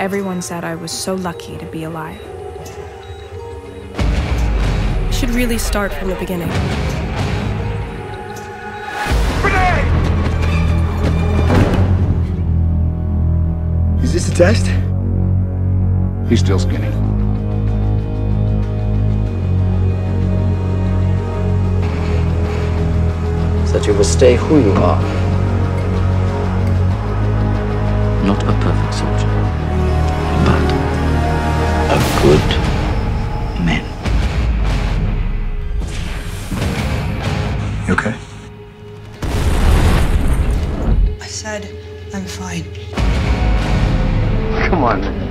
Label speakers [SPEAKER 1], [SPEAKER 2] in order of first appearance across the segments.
[SPEAKER 1] Everyone said I was so lucky to be alive. I should really start from the beginning.
[SPEAKER 2] Is this a test?
[SPEAKER 3] He's still skinny.
[SPEAKER 4] That you will stay who you are. Not a perfect soldier, but a good man.
[SPEAKER 2] You okay?
[SPEAKER 5] I said I'm fine.
[SPEAKER 3] Come on.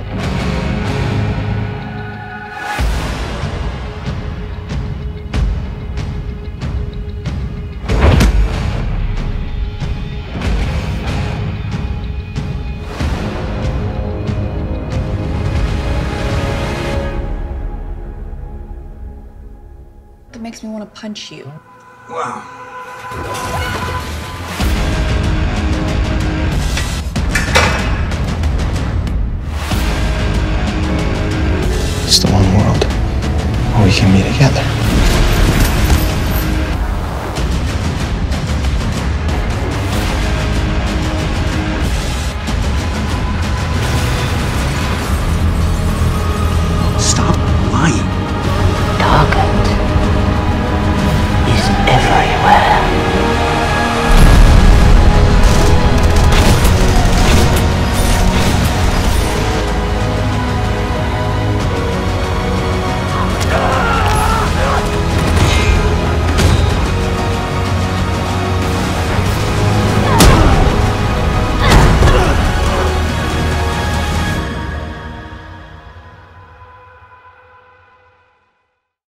[SPEAKER 6] it makes me want to punch you.
[SPEAKER 2] Wow.
[SPEAKER 7] It's the one world where we can be together. Stop lying.